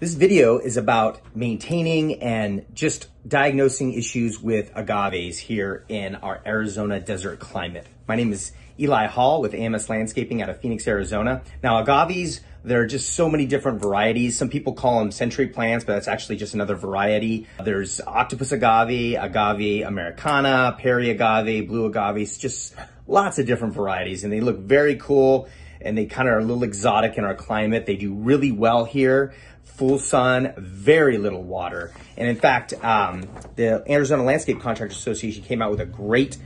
This video is about maintaining and just diagnosing issues with agaves here in our Arizona desert climate. My name is Eli Hall with AMS Landscaping out of Phoenix, Arizona. Now agaves, there are just so many different varieties. Some people call them century plants, but that's actually just another variety. There's octopus agave, agave americana, Parry agave, blue agaves, just lots of different varieties and they look very cool and they kind of are a little exotic in our climate. They do really well here. Full sun, very little water. And in fact, um, the Arizona Landscape Contractors Association came out with a great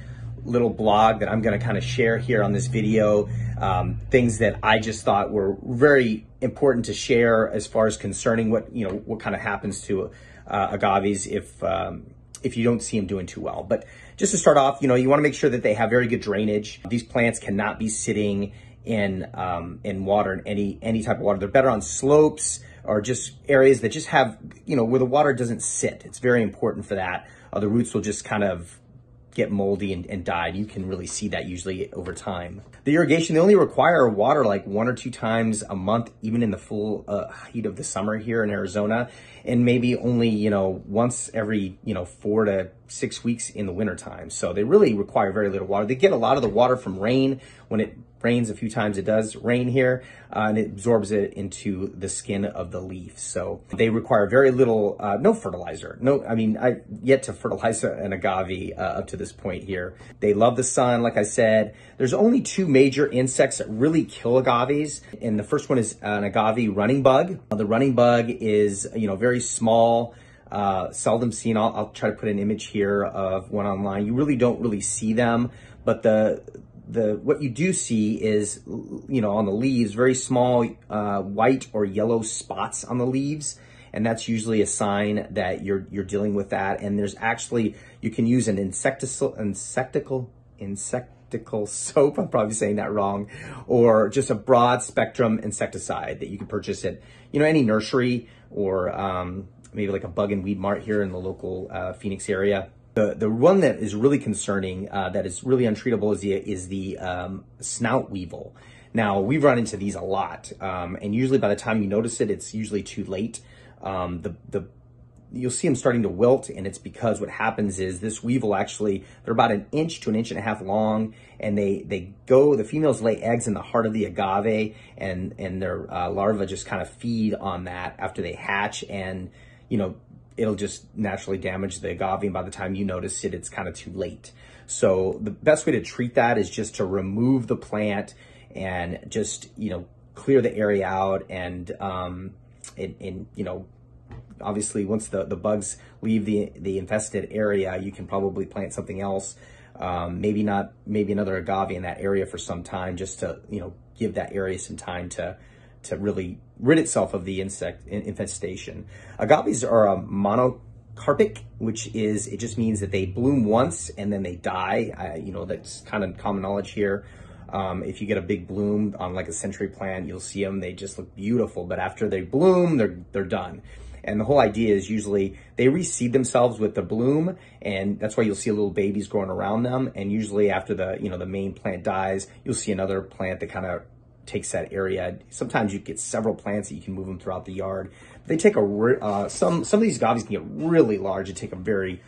little blog that I'm going to kind of share here on this video. Um, things that I just thought were very important to share as far as concerning what, you know, what kind of happens to uh, agaves if, um, if you don't see them doing too well. But just to start off, you know, you want to make sure that they have very good drainage. These plants cannot be sitting in um, in water in any any type of water. They're better on slopes or just areas that just have you know where the water doesn't sit. It's very important for that. Uh, the roots will just kind of get moldy and, and die. You can really see that usually over time. The irrigation, they only require water like one or two times a month, even in the full uh, heat of the summer here in Arizona, and maybe only, you know, once every, you know, four to six weeks in the wintertime. So they really require very little water. They get a lot of the water from rain when it rains a few times. It does rain here uh, and it absorbs it into the skin of the leaf. So they require very little, uh, no fertilizer. No, I mean, I yet to fertilize an agave uh, up to this point here. They love the sun, like I said. There's only two major insects that really kill agaves. And the first one is an agave running bug. The running bug is, you know, very small. Uh, seldom seen. I'll, I'll, try to put an image here of one online. You really don't really see them, but the the what you do see is you know on the leaves very small uh, white or yellow spots on the leaves. And that's usually a sign that you're you're dealing with that. And there's actually you can use an insectical insectical insectical soap I'm probably saying that wrong or just a broad spectrum insecticide that you can purchase at you know any nursery or um, maybe like a bug and weed mart here in the local uh, Phoenix area the, the one that is really concerning, uh, that is really untreatable is the, is the um, snout weevil. Now, we've run into these a lot, um, and usually by the time you notice it, it's usually too late. Um, the, the, you'll see them starting to wilt, and it's because what happens is this weevil actually, they're about an inch to an inch and a half long, and they, they go, the females lay eggs in the heart of the agave, and, and their uh, larvae just kind of feed on that after they hatch, and, you know, it'll just naturally damage the agave. And by the time you notice it, it's kind of too late. So the best way to treat that is just to remove the plant and just, you know, clear the area out and, um, and, and you know, obviously once the, the bugs leave the, the infested area, you can probably plant something else. Um, maybe not, maybe another agave in that area for some time just to, you know, give that area some time to, to really rid itself of the insect infestation. Agaves are a monocarpic, which is, it just means that they bloom once and then they die. I, you know, that's kind of common knowledge here. Um, if you get a big bloom on like a century plant, you'll see them, they just look beautiful, but after they bloom, they're, they're done. And the whole idea is usually they reseed themselves with the bloom and that's why you'll see little babies growing around them. And usually after the, you know, the main plant dies, you'll see another plant that kind of takes that area. Sometimes you get several plants that you can move them throughout the yard. They take a uh, some some of these agaves can get really large and take a very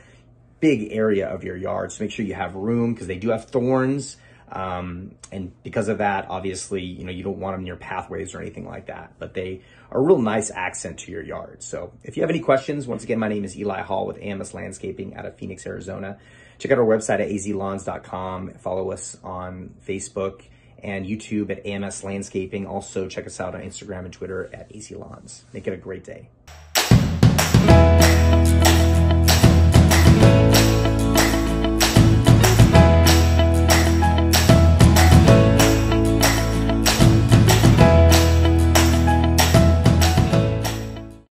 big area of your yard. So make sure you have room because they do have thorns. Um, and because of that, obviously, you know, you don't want them near pathways or anything like that, but they are a real nice accent to your yard. So if you have any questions, once again, my name is Eli Hall with AMS Landscaping out of Phoenix, Arizona. Check out our website at azlawns.com. Follow us on Facebook and YouTube at AMS Landscaping. Also, check us out on Instagram and Twitter at AZ Lawns. Make it a great day.